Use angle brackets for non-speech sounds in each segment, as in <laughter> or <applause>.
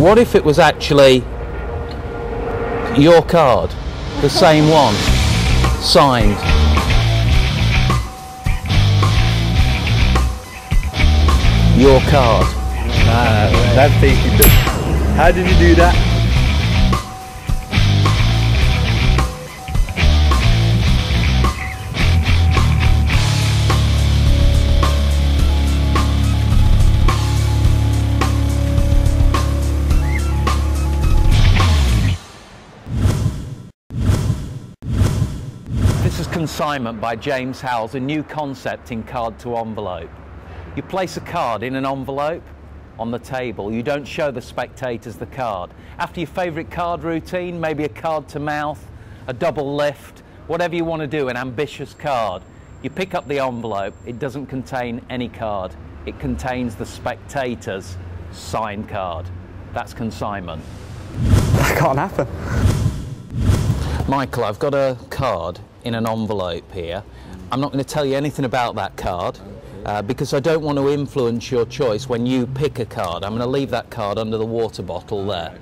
What if it was actually your card, the same one, signed? Your card. Nah, that's the. How did you do that? Is Consignment by James Howells, a new concept in card to envelope. You place a card in an envelope on the table. You don't show the spectators the card. After your favourite card routine, maybe a card to mouth, a double lift, whatever you want to do, an ambitious card, you pick up the envelope. It doesn't contain any card. It contains the spectator's signed card. That's consignment. That can't happen. Michael, I've got a card in an envelope here. I'm not going to tell you anything about that card uh, because I don't want to influence your choice when you pick a card. I'm going to leave that card under the water bottle there.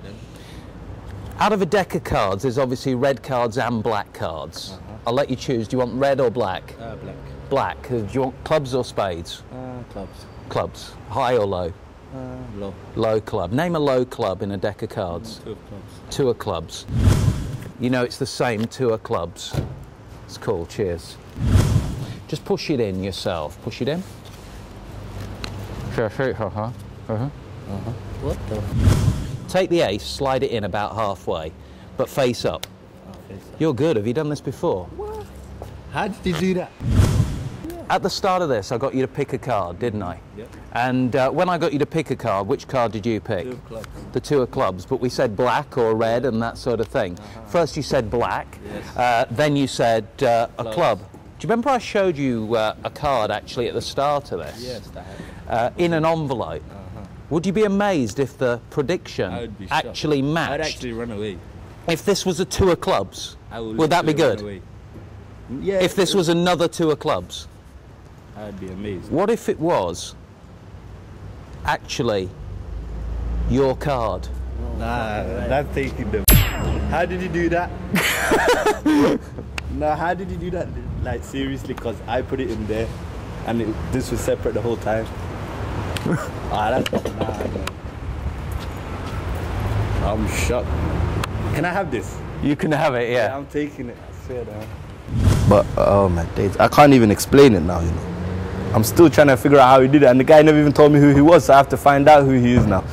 Out of a deck of cards, there's obviously red cards and black cards. I'll let you choose. Do you want red or black? Uh, black. Black. Do you want clubs or spades? Uh, clubs. Clubs. High or low? Uh, low. Low club. Name a low club in a deck of cards. Two of clubs. Two of clubs. You know it's the same two of clubs. It's cool, cheers. Just push it in yourself. Push it in. Sure, sure, uh-huh. Uh-huh. What the? Take the ace, slide it in about halfway, but face up. Oh, face up. You're good. Have you done this before? How did you do that? At the start of this, I got you to pick a card, didn't I? Yep. And uh, when I got you to pick a card, which card did you pick? Two of clubs. The two of clubs, but we said black or red and that sort of thing. First you said black, Yes. uh, then you said uh, a Clubs. club. Do you remember I showed you uh, a card actually at the start of this? Yes. Uh, in an envelope. Would you be amazed if the prediction actually matched? I'd actually run away. if this was a two of clubs, I would, would that be good? run away. Yeah. If this was another two of clubs, I'd be amazed. what if it was actually your card? Nah, that's taking the. How did you do that? <laughs> nah, how did you do that? Like seriously, cause I put it in there, and it, this was separate the whole time. <laughs> ah, that's nah, nah. I'm shocked. Can I have this? You can have it, Yeah, yeah. I'm taking it. I swear down. But oh my days, I can't even explain it now. You know, I'm still trying to figure out how he did it, and the guy never even told me who he was, so I have to find out who he is now.